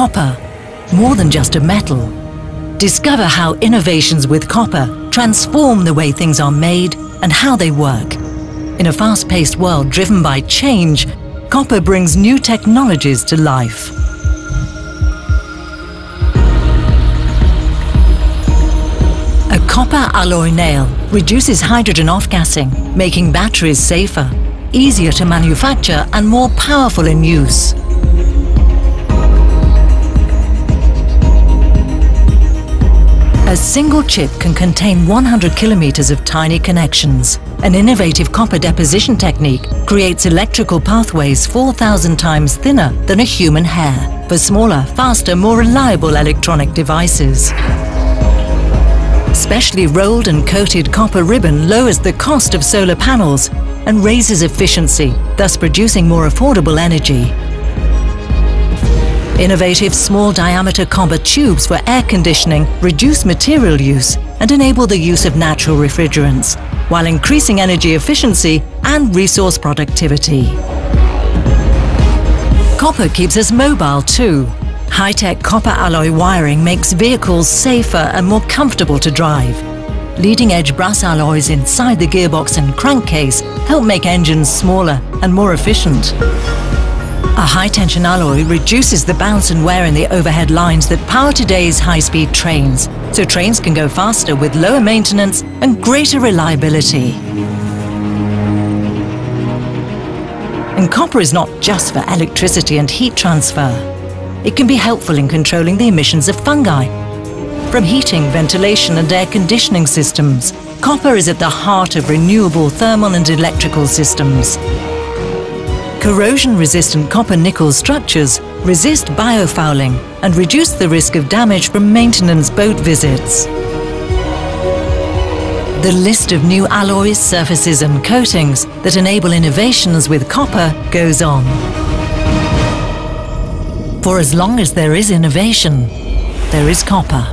copper, more than just a metal. Discover how innovations with copper transform the way things are made and how they work. In a fast-paced world driven by change, copper brings new technologies to life. A copper alloy nail reduces hydrogen off-gassing, making batteries safer, easier to manufacture and more powerful in use. A single chip can contain 100 kilometers of tiny connections. An innovative copper deposition technique creates electrical pathways 4,000 times thinner than a human hair for smaller, faster, more reliable electronic devices. Specially rolled and coated copper ribbon lowers the cost of solar panels and raises efficiency, thus producing more affordable energy. Innovative small diameter copper tubes for air conditioning reduce material use and enable the use of natural refrigerants, while increasing energy efficiency and resource productivity. Copper keeps us mobile too. High-tech copper alloy wiring makes vehicles safer and more comfortable to drive. Leading-edge brass alloys inside the gearbox and crankcase help make engines smaller and more efficient. A high-tension alloy reduces the bounce and wear in the overhead lines that power today's high-speed trains, so trains can go faster with lower maintenance and greater reliability. And copper is not just for electricity and heat transfer. It can be helpful in controlling the emissions of fungi. From heating, ventilation and air conditioning systems, copper is at the heart of renewable thermal and electrical systems. Corrosion-resistant copper-nickel structures resist biofouling and reduce the risk of damage from maintenance boat visits. The list of new alloys, surfaces and coatings that enable innovations with copper goes on. For as long as there is innovation, there is copper.